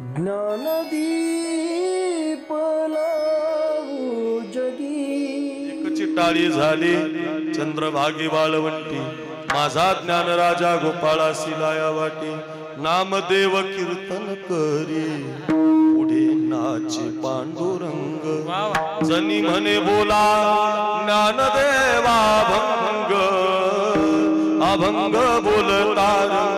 ज्ञानदीप लावू जगी. एकची टाळी झाली चंद्रभागी वाळवंटी माझा ज्ञान राजा गोपाळा सिलाया वाटी नामदेव कीर्तन करी. पुढे नाचे पांडुरंग. जनी म्हणे बोला ज्ञानदेवा भंग अभंग बोलता रंग.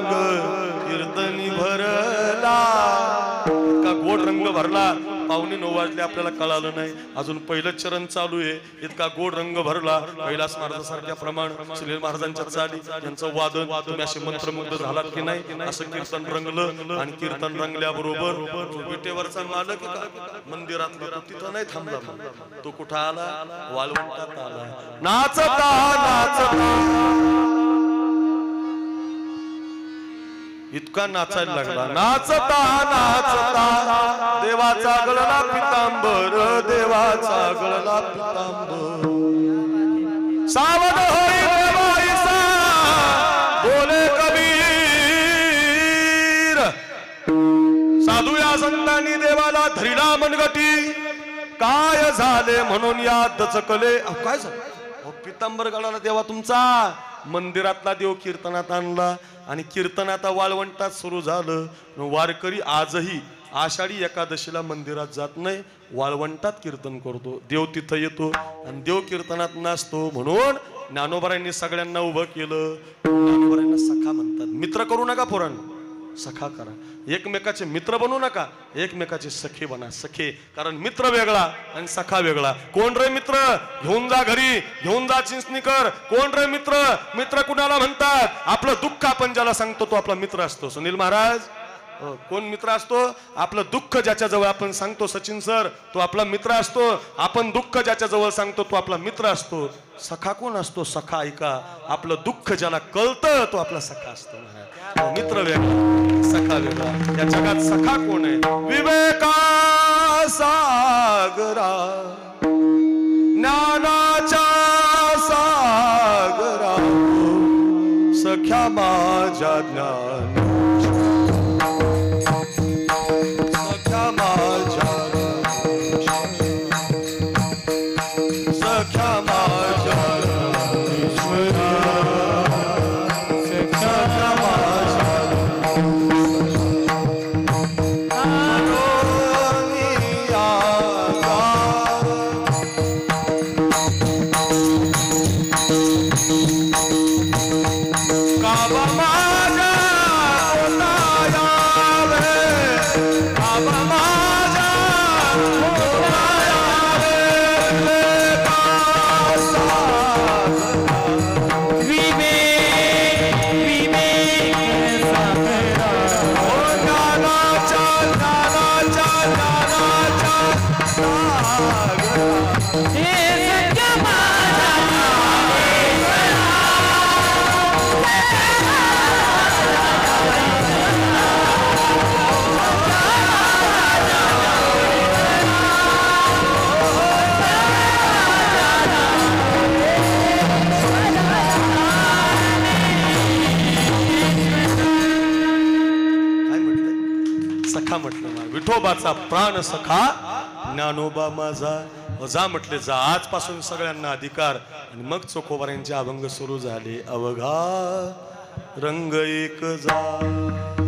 गोड रंग भरला पाहुणे नऊ वाजले आपल्याला कळालं नाही. अजून पहिलं चरण चालू आहे. इतका गोड रंग भरला. कैलास महाराजासारख्या प्रमाण सुनील महाराजांच्या चाली यांचं वादन तुम्ही असे मंत्रमुग्ध झालात की नाही? असं कीर्तन रंगलं आणि कीर्तन रंगल्याबरोबर विटेवरचा मालक मंदिरात तिथं नाही थांबला तो कुठं आला? वालवंटात आला. नाचता नाचता. इतका नाचायला लागला. नाचता नाचता. देवाचा गळला पितांबर देवाचा गळला पितांबर. सावध होई देवाईसा बोले कबीर. साधू या संतांनी देवाला धरिला मनगटी. काय झाले म्हणून या दचकले? काय झालं? पितांबर गळाला देवा तुमचा. मंदिरातला देव कीर्तनात आणला आणि कीर्तन आता वाळवंटात सुरू झालं. वारकरी आजही आषाढी एकादशीला मंदिरात जात नाही वाळवंटात कीर्तन करतो. देव तिथं येतो आणि देव कीर्तनात नाचतो म्हणून ज्ञानोबरांनी सगळ्यांना उभं केलं. ज्ञानोबरांना सखा म्हणतात. मित्र करू नका पोरांनो. सखा करा. एकमेकाचे मित्र बनू नका. एकमेकाचे सखे बना. सखे. कारण मित्र वेगळा आणि सखा वेगळा. कोण रे मित्र? घेऊन जा घरी. घेऊन जा चिंचणीकर कोण रे मित्र? मित्र कुणाला म्हणतात? आपलं दुःख आपण ज्याला सांगतो तो आपला मित्र असतो. सुनील महाराज? कोण मित्र असतो? आपलं दुःख ज्याच्याजवळ आपण सांगतो सचिन सर तो आपला मित्र असतो. आपण दुःख ज्याच्या जवळ सांगतो तो आपला मित्र असतो. सखा कोण असतो? सखा ऐका. आपलं दुःख ज्याला कळतं तो आपला सखा असतो. मित्र वेगळा सखा वेगळा. या जगात सखा कोण आहे? विवेका सागरा ज्ञानाच्या सागरा. सख्या माझ्या ज्ञान काबा माझा देवाचा प्राण सखा ज्ञानोबा माझा. हो, जा म्हटले जा. आजपासून सगळ्यांना अधिकार. आणि मग चोखोबाऱ्यांचे अभंग सुरू झाले. अवघा रंग एक जा.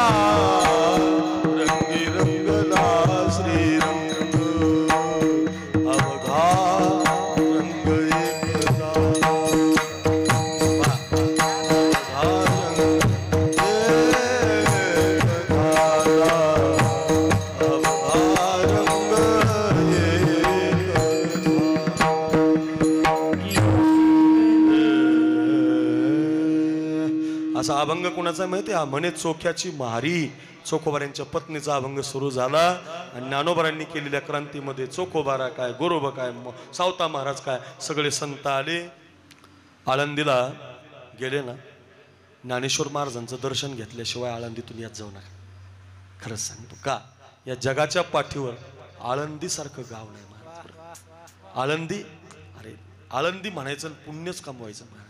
Natal. असा अभंग कोणाचा आहे माहिती आहे? हा म्हणे चोख्याची महारी. चोखोबाऱ्यांच्या पत्नीचा अभंग सुरू झाला. आणि ज्ञानोबारांनी केलेल्या क्रांतीमध्ये चोखोबारा काय गोरोबा काय सावता महाराज काय सगळे संत आले. आळंदीला गेले ना. ज्ञानेश्वर महाराजांचं दर्शन घेतल्याशिवाय आळंदीतून यात जाऊ नका. खरंच सांगतो का? या जगाच्या पाठीवर आळंदीसारखं गाव नाही महाराज. आळंदी अरे आळंदी म्हणायचं पुण्यच कमवायचं महाराज.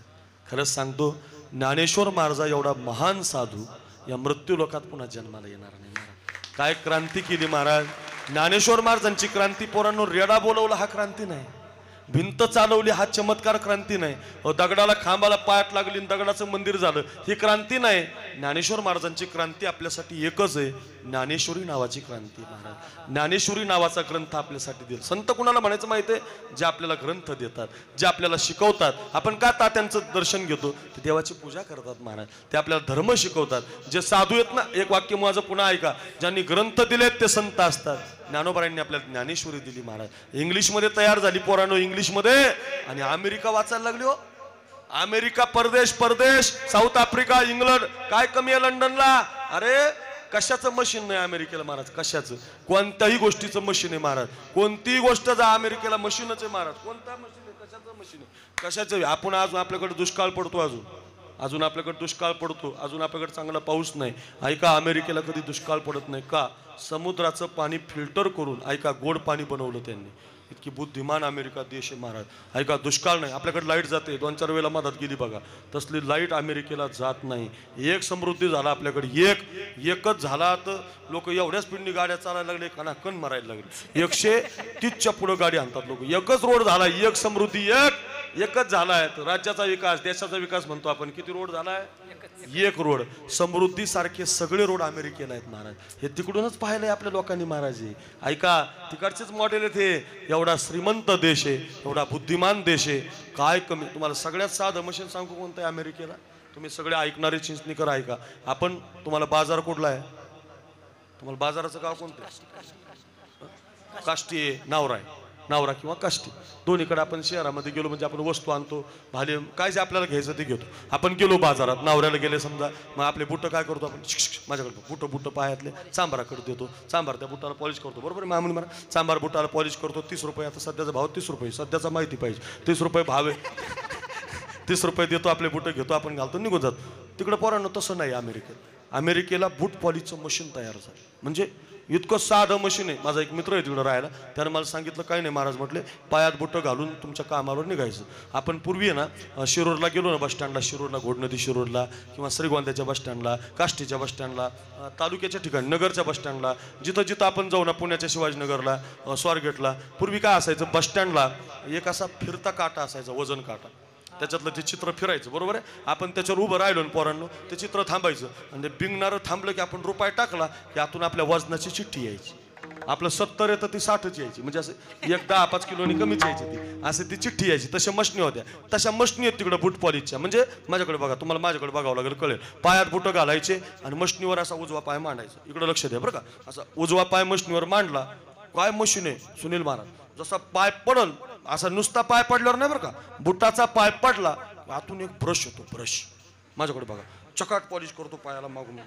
खरंच सांगतो ज्ञानेश्वर महाराजा एवढा महान साधू या मृत्यू लोकात पुन्हा जन्माला येणार नाही. महाराज काय क्रांती केली महाराज? ज्ञानेश्वर महाराजांची क्रांती पोरांनो रेडा बोलवला हा क्रांती नाही. भिंत चालवली हा चमत्कार क्रांती नाही. दगडाला खांबाला पायात लागली दगडाचं मंदिर झालं. ही क्रांती नाही. ज्ञानेश्वर महाराजांची क्रांती आपल्यासाठी एकच आहे. ज्ञानेश्वरी नावाची क्रांती महाराज. ज्ञानेश्वरी नावाचा ग्रंथ आपल्यासाठी दिला संत कुणाला म्हणायचं माहिती आहे? जे आपल्याला ग्रंथ देतात जे आपल्याला शिकवतात. आपण का तात्यांचं दर्शन घेतो? ते देवाची पूजा करतात महाराज. ते आपल्याला धर्म शिकवतात. जे साधू आहेत ना एक वाक्य माझं पुन्हा ऐका. ज्यांनी ग्रंथ दिलेत ते संत असतात. ज्ञानोबारांनी आपल्याला ज्ञानेश्वरी दिली महाराज. इंग्लिशमध्ये तयार झाली पोरानो इंग्लिशमध्ये. आणि अमेरिका वाचायला लागली हो. अमेरिका परदेश परदेश साऊथ आफ्रिका इंग्लंड. काय कमी आहे लंडनला? अरे कशाचं मशीन नाही अमेरिकेला महाराज? कशाचं? कोणत्याही गोष्टीचं मशीन आहे महाराज. कोणतीही गोष्ट जा अमेरिकेला मशीनच आहे महाराज. कोणता मशीन आहे? कशाचं मशीन आहे? कशाचं आपण अजून आपल्याकडे दुष्काळ पडतो अजून. अजून आपल्याकडे दुष्काळ पडतो. अजून आपल्याकडे चांगला पाऊस नाही. ऐका अमेरिकेला कधी दुष्काळ पडत नाही का? समुद्राचं पाणी फिल्टर करून ऐका गोड पाणी बनवलं त्यांनी. इतकी बुद्धिमान अमेरिका देश आहे महाराज. ऐका दुष्काळ नाही आपल्याकडे लाइट जाते दोन चार वेळेला मदत गेली बघा. तसली लाइट अमेरिकेला जात नाही. एक समृद्धी झाला आपल्याकडे एक एकच झाला तर लोक एवढ्या स्पीडनी गाड्या चालायला लागले कणा कण मारायला लागले. एकशे तीसच्या पुढे गाडी आणतात लोक. एकच रोड झाला एक समृद्धी एक एकच झाला तर राज्याचा विकास देशाचा विकास म्हणतो आपण. किती रोड झाला आहे? एक रोड समृद्धी सारखे सगळे रोड अमेरिकेला आहेत महाराज. हे तिकडूनच पाहिलंय आपल्या लोकांनी महाराज ऐका तिकडचेच मॉडेल आहेत हे. एवढा श्रीमंत देश आहे एवढा बुद्धिमान देश आहे. काय कमी तुम्हाला सगळ्यात साधं मशीन सांगू कोणतं आहे अमेरिकेला? तुम्ही सगळे ऐकणारे चिंचणीकर ऐका. आपण तुम्हाला बाजार कुठला आहे? तुम्हाला बाजाराचं गाव कोणतं काष्टी आहे नावरा आहे नावरा किंवा काष्टी. दोन्हीकडे आपण शहरामध्ये गेलो म्हणजे आपण वस्तू आणतो भाले काय जे आपल्याला घ्यायचं ते घेतो. आपण गेलो बाजारात नावऱ्याला गेले समजा मग आपले बुटं काय करतो आपण? माझ्याकडे बुटं बुटं पायातले चांबाराकडे देतो. चांबार त्या बुटाला पॉलिश करतो. बरोबर मामून म्हणा सांबार चांबार बुटाला पॉलिश करतो तीस रुपये आता सध्याचा भाव तीस रुपये सध्याचा माहिती पाहिजे. तीस रुपये भाव आहे. तीस रुपये देतो आपले बुटं घेतो आपण घालतो निघून जातो. तिकडं पोरांनो तसं नाही अमेरिकेत. अमेरिकेला बूट पॉलिशचं मशीन तयार झालं. म्हणजे इतकं साधं मशीन आहे. माझा एक मित्र आहे तिकडं राहायला. त्यानं मला सांगितलं काही नाही महाराज म्हटले पायात बुटं घालून तुमच्या कामावर निघायचं. आपण पूर्वी आहे ना शिरोडला गेलो ना बस स्टँडला घोडनदी शिरोडला किंवा श्रीगोंद्याच्या बस स्टँडला काष्टीच्या बसस्टँडला तालुक्याच्या ठिकाणी नगरच्या बसस्टँडला जिथं जिथं आपण जाऊ ना पुण्याच्या शिवाजीनगरला स्वारगेटला पूर्वी काय असायचं बस स्टँडला एक असा फिरता काटा असायचा वजन काटा. त्याच्यातलं ते चित्र फिरायचं बरोबर आहे? आपण त्याच्यावर उभं राहिलो ना पोरांनो ते चित्र थांबायचं. आणि ते बिंगणारं थांबलं की आपण रुपये टाकला की आतून आपल्या वजनाची चिठ्ठी यायची. आपलं सत्तर येतं ती साठच यायची. म्हणजे असं एक दहा पाच किलोनी कमीच यायची ती. असं ती चिठ्ठी यायची. तशा मशनी होत्या. तशा मशनी आहेत तिकडं बुट पॉलिशच्या म्हणजे माझ्याकडे बघा तुम्हाला माझ्याकडे बघावं लागेल कळेल. पायात बुटं घालायचे आणि मशनीवर असा उजवा पाय मांडायचा. इकडं लक्ष द्या बरं का. असा उजवा पाय मशनीवर मांडला. काय मशीन आहे? सुनील महाराज. जसा पाय पडल असा नुसता पाय पडल्यावर नाही बरं का? बुटाचा पाय पडला आतून एक ब्रश होतो ब्रश. माझ्याकडे बघा. चकाट पॉलिश करतो पायाला मागून.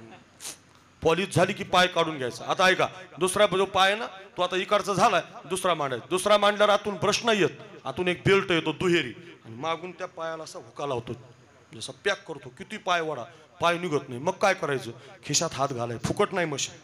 पॉलिश झाली की पाय काढून घ्यायचा. आता ऐका दुसरा जो पाय आहे ना तो आता इकडचा झालाय दुसरा मांडायचा दुसरा मांडल्यावर आतून ब्रश नाही येत. आतून एक बेल्ट येतो दुहेरी. आणि मागून त्या पायाला असा हुका लावतो. जसा पॅक करतो किती पाय वडा पाय निघत नाही. मग काय करायचं? खिशात हात घालाय. फुकट नाही मशीन.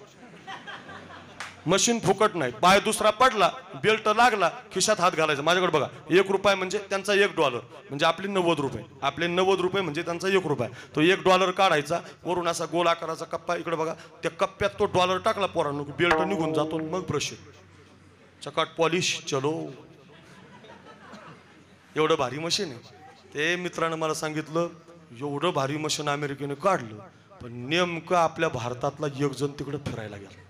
मशीन फुकट नाही. पाय दुसरा पडला बेल्ट लागला खिशात हात घालायचा. माझ्याकडे बघा एक रुपये म्हणजे त्यांचा एक डॉलर म्हणजे आपले नव्वद रुपये. आपले नव्वद रुपये म्हणजे त्यांचा एक रुपये. तो एक डॉलर काढायचा वरून असा गोल आकाराचा कप्पा इकडे बघा. त्या कप्प्यात तो डॉलर टाकला पोरांनो की बेल्ट निघून जातो मग ब्रश चकाट पॉलिश चलो. एवढं भारी मशीन आहे. ते मित्रानं मला सांगितलं एवढं भारी मशीन अमेरिकेने काढलं पण नेमकं आपल्या भारतातला एक जण तिकडे फिरायला गेला.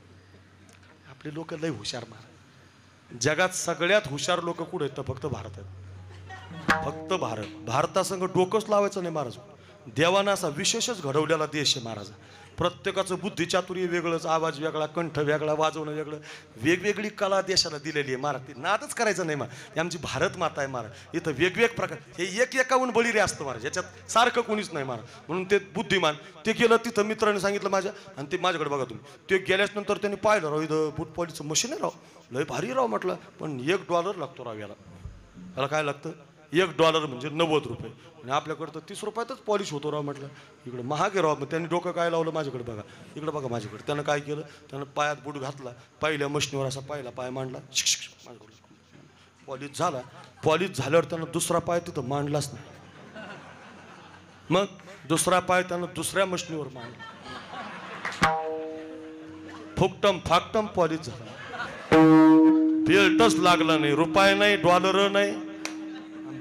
आपले लोक लय हुशार महाराज जगात सगळ्यात हुशार लोक कुठे आहेत? तर फक्त भारत आहेत. फक्त भारत. भारतासंग डोकंच लावायचं नाही महाराज. देवानं असा विशेषच घडवलेला देश आहे महाराज. प्रत्येकाचं बुद्धिचातुर्य वेगळंच आवाज वेगळा कंठ वेगळा वाजवणं वेगळं. वेगवेगळी कला देशाला दिलेली आहे महाराज. ती नादच करायचं नाही महाराज. आमची भारत माता आहे महाराज. इथं वेगवेग प्रकार हे एक एकाहून बळीरे असतं महाराज. याच्यात सारखं कोणीच नाही महाराज. म्हणून ते बुद्धिमान. ते गेलं तिथं मित्राने सांगितलं माझ्या आणि ते माझ्याकडे बघा तुम्ही. ते गेल्याच नंतर त्यांनी पाहिलं राव इथं बुटपॉलीचं मशीन आहे राव. लय भारी राव म्हटलं. पण एक डॉलर लागतो राव याला. याला काय लागतं? एक डॉलर म्हणजे नव्वद रुपये. आणि आपल्याकडं तर तीस रुपयातच पॉलिश होतो राव म्हटलं. इकडं महाग आहे राव मग त्यांनी डोकं काय लावलं माझ्याकडे बघा. इकडं बघा माझ्याकडे. त्यानं काय केलं? त्यानं पायात बूट घातला. पहिल्या मशनीवर असा पाहिला पाय मांडला. शिक्षक शिक, माझ्याकडे पॉलिश झाला. पॉलिश झाल्यावर त्यानं दुसरा पाय तिथं मांडलाच नाही. मग दुसरा पाय त्यानं दुसऱ्या मशनीवर मांडला. फुकटम फाकटम पॉलिश झाला. बेल्टच लागला नाही. रुपये नाही डॉलर नाही.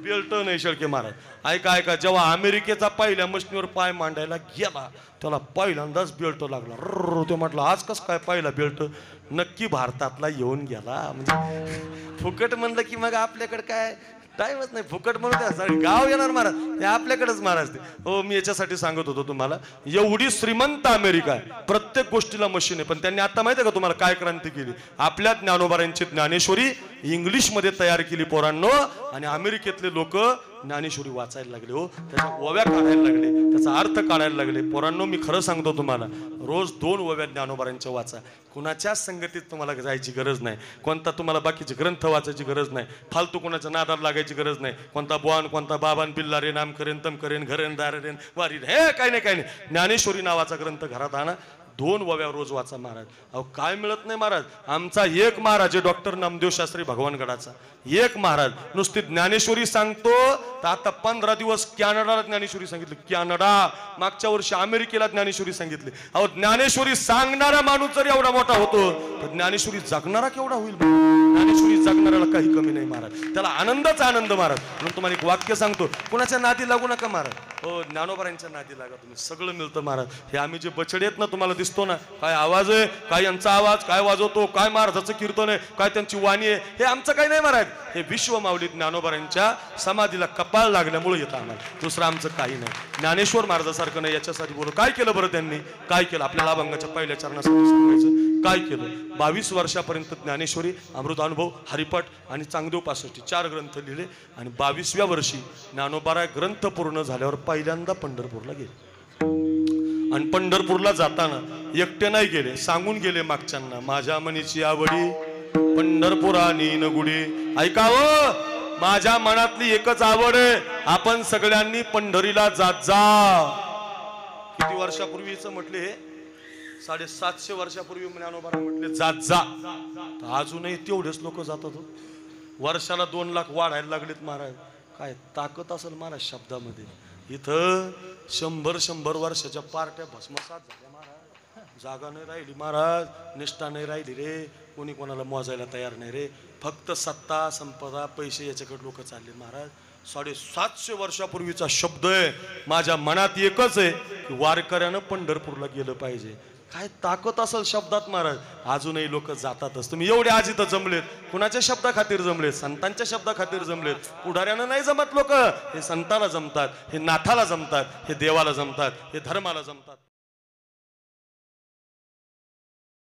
बेल्ट नाही शेळके महाराज ऐका ऐका जेव्हा अमेरिकेचा पहिल्या मशनीवर पाय मांडायला गेला त्याला पहिल्यांदाच बेल्ट लागला. रर्र, तो म्हटलं आज कस काय पहिला बेल्ट नक्की भारतातला येऊन गेला? म्हणजे फुकट म्हणलं की मग आपल्याकडे काय टाईमच नाही. फुकट म्हणून त्या गाव येणार महाराज हे आपल्याकडेच महाराज ते हो मी याच्यासाठी सांगत होतो तुम्हाला एवढी श्रीमंत अमेरिका आहे. प्रत्येक गोष्टीला मशीन आहे. पण त्यांनी आता माहिती आहे का तुम्हाला काय क्रांती केली? आपल्या ज्ञानोबारांची ज्ञानेश्वरी इंग्लिशमध्ये तयार केली पोरांनो. आणि अमेरिकेतले लोक ज्ञानेश्वरी वाचायला लागले हो. त्याच्या ओव्या काढायला लागले. त्याचा अर्थ काढायला लागले. पोरांनो मी खरं सांगतो तुम्हाला रोज दोन ओव्या ज्ञानोबारांच्या वाचा. कुणाच्याच संगतीत तुम्हाला जायची गरज नाही. कोणता तुम्हाला बाकीचे ग्रंथ वाचायची गरज नाही. फालतू कोणाच्या नादार लागायची गरज नाही. कोणता बॉन कोणता बाबान बिल्ला रे नाम करेन तम करेन घरेन दारेन वारीन. हे काय नाही काय नाही. ज्ञानेश्वरी नावाचा ग्रंथ घरात आणा. दोन वव्या रोज वाचा महाराज. अहो काय मिळत नाही महाराज. आमचा एक महाराज आहे डॉक्टर नामदेव शास्त्री भगवानगडाचा. एक महाराज. नुसती ज्ञानेश्वरी सांगतो तर आता पंधरा दिवस कॅनडाला ज्ञानेश्वरी सांगितली. कॅनडा. मागच्या वर्षी अमेरिकेला ज्ञानेश्वरी सांगितली. अहो ज्ञानेश्वरी सांगणारा माणूस जर एवढा मोठा होतो तर ज्ञानेश्वरी जगणारा केवढा होईल? ज्ञानेश्वरी जगणाऱ्याला काही कमी नाही महाराज. त्याला आनंदच आनंद महाराज. म्हणून तुम्हाला एक वाक्य सांगतो. कुणाच्या नादी लागू नका महाराज. हो ज्ञानोबरांच्या नादी लागा तुम्ही. सगळं मिळतं महाराज. हे आम्ही जे बछडे आहेत ना तुम्हाला दिसतो ना काय आवाज आहे काय यांचा आवाज काय वाजवतो काय महाराजाचं कीर्तन आहे काय त्यांची वाणी आहे हे आमचं काही नाही महाराज. हे विश्व माऊली ज्ञानोबरांच्या समाधीला कपाळ लागल्यामुळे येतं आम्हाला. दुसरं आमचं काही नाही. ज्ञानेश्वर महाराजासारखं नाही. याच्यासाठी बोलू काय केलं बरं त्यांनी? काय केलं? आपल्या अभंगाच्या पहिल्या चरणासाठी सांगायचं. काय केलं? बावीस वर्षापर्यंत ज्ञानेश्वरी अमृतानुभव हरिपट आणि चांगदेव पासष्टी चार ग्रंथ लिहिले आणि बावीसव्या वर्षी ज्ञानोबारा ग्रंथ पूर्ण झाल्यावर पहिल्यांदा पंढरपूरला गेले. आणि पंढरपूरला जाताना एकटे नाही गेले सांगून गेले मागच्यांना माझ्या मनीची आवडी पंढरपुरानी नगुडी. ऐकावं हो, माझ्या मनातली एकच आवड आहे आपण सगळ्यांनी पंढरीला जात जा. किती वर्षापूर्वीच म्हटले हे? साडेसातशे वर्षापूर्वी ज्ञानोबाला म्हटले जात जा. तर अजूनही तेवढेच लोक जातात हो. वर्षाला दोन लाख वाढायला लागलेत महाराज. काय ताकद असेल महाराज शब्दामध्ये. इथं शंभर शंभर वर्षाच्या पार्ट्या भस्मसात झाल्या महाराज. जागा नाही राहिली महाराज. निष्ठा नाही राहिली रे. कोणी कोणाला मोजायला तयार नाही रे. फक्त सत्ता संपदा पैसे याच्याकडे लोक चालले महाराज. साडेसातशे वर्षापूर्वीचा शब्द आहे. माझ्या मनात एकच आहे की वारकऱ्यानं पंढरपूरला गेलं पाहिजे. काय ताकद असेल शब्दात महाराज? अजूनही लोक जातातच. तुम्ही एवढे आज इथं जमलेत. कुणाच्या शब्दा खातीर जमलेत? संतांच्या शब्दा खातीर जमलेत. पुढाऱ्यानं नाही जमत लोक. हे संताला जमतात हे नाथाला जमतात हे देवाला जमतात हे धर्माला जमतात.